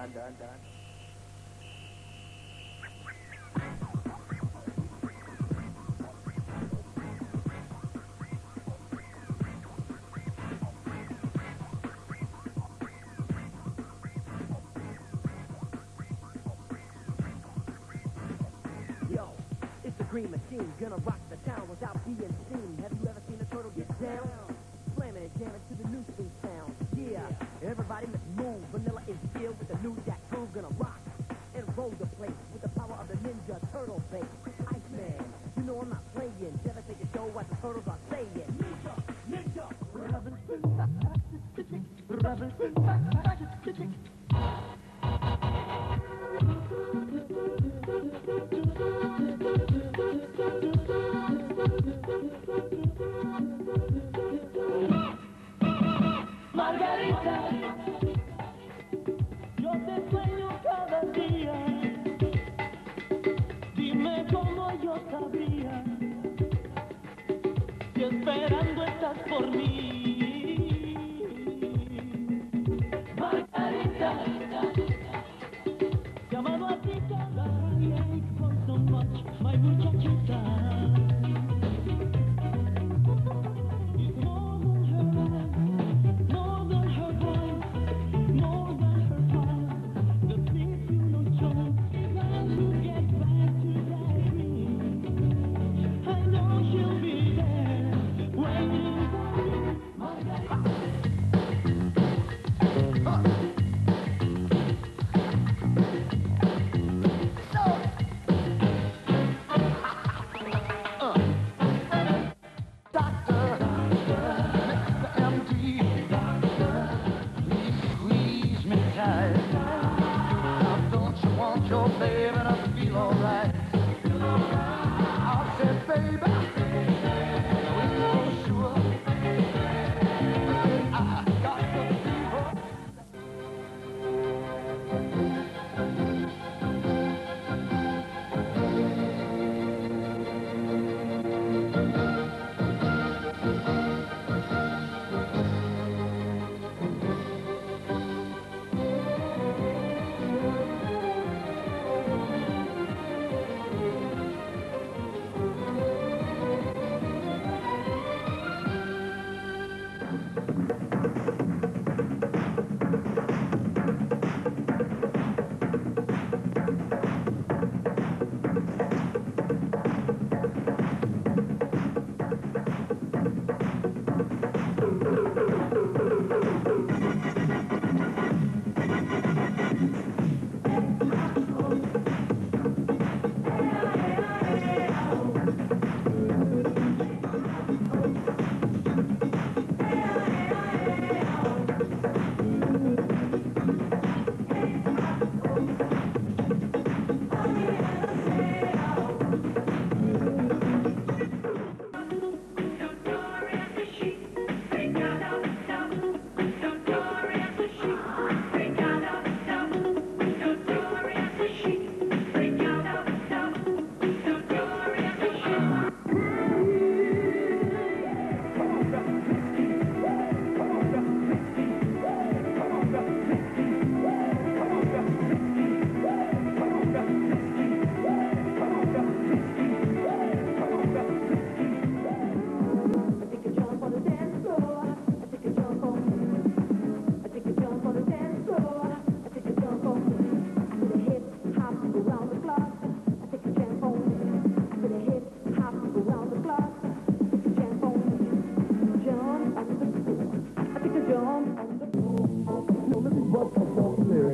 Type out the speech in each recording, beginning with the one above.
done, done, done. Gonna rock the town without being seen. Have you ever seen a turtle get down? Slamming jamming to the new swing sound. Yeah, everybody let's move. Vanilla is filled with the new jack groove, gonna rock and roll the place with the power of the ninja turtle bass. Iceman, you know I'm not playing. Devastate the show what the turtles are saying. Ninja, ninja, Margarita, esperando estás por mí.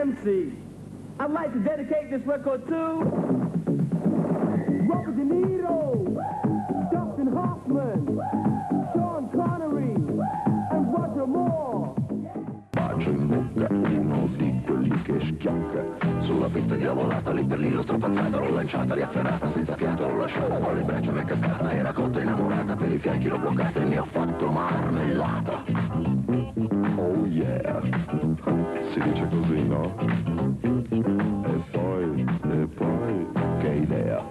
MC. I'd like to dedicate this record to Robert De Niro, Dustin Hoffman, Sean Connery, and Roger Moore. Bacio in bocca, uno di quelli che schiocca Sulla pista diavolata, lì per lì l'ho strapazzata L'ho lanciata, riafferrata, senza fiato l'ho lasciata Poi le braccia mi è cascata, era cotta innamorata Per i fianchi l'ho bloccata e ne ho fatto marmellata Oh yeah. C'est déjà causé, non Hey boy, hey boy, gay there.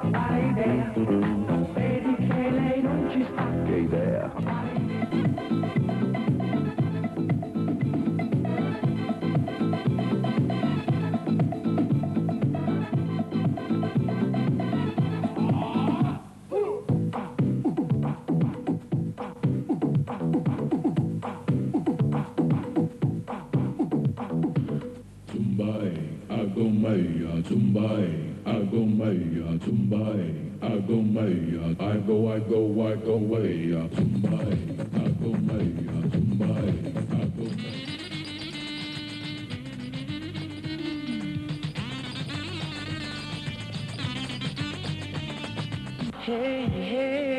Agomaya, Tumbai, Agomaya, I go, I go, I go, way, Tumbai, Agomaya, Tumbai, Agomaya. Hey, hey,